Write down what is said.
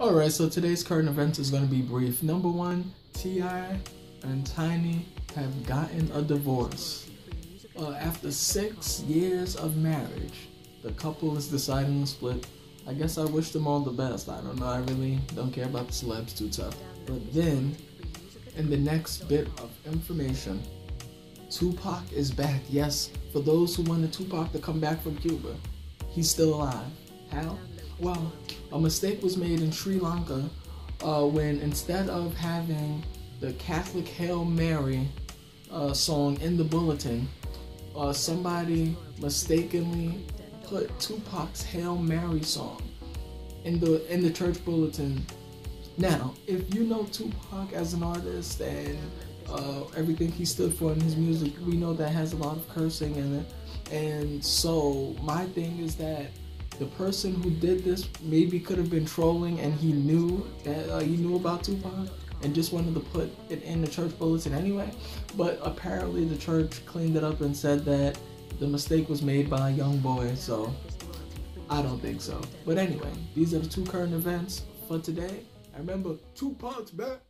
Alright, so today's current events is going to be brief. Number one, T.I. and Tiny have gotten a divorce. Uh, after six years of marriage, the couple is deciding to split. I guess I wish them all the best. I don't know. I really don't care about the celebs too tough. But then, in the next bit of information, Tupac is back. Yes, for those who wanted Tupac to come back from Cuba, he's still alive. How? Well, a mistake was made in Sri Lanka uh, when instead of having the Catholic Hail Mary uh, song in the bulletin, uh, somebody mistakenly put Tupac's Hail Mary song in the in the church bulletin. Now, if you know Tupac as an artist and uh, everything he stood for in his music, we know that has a lot of cursing in it. And so my thing is that the person who did this maybe could have been trolling and he knew that uh, he knew about Tupac and just wanted to put it in the church bulletin anyway. But apparently the church cleaned it up and said that the mistake was made by a young boy, so I don't think so. But anyway, these are the two current events for today. I remember Tupac's back.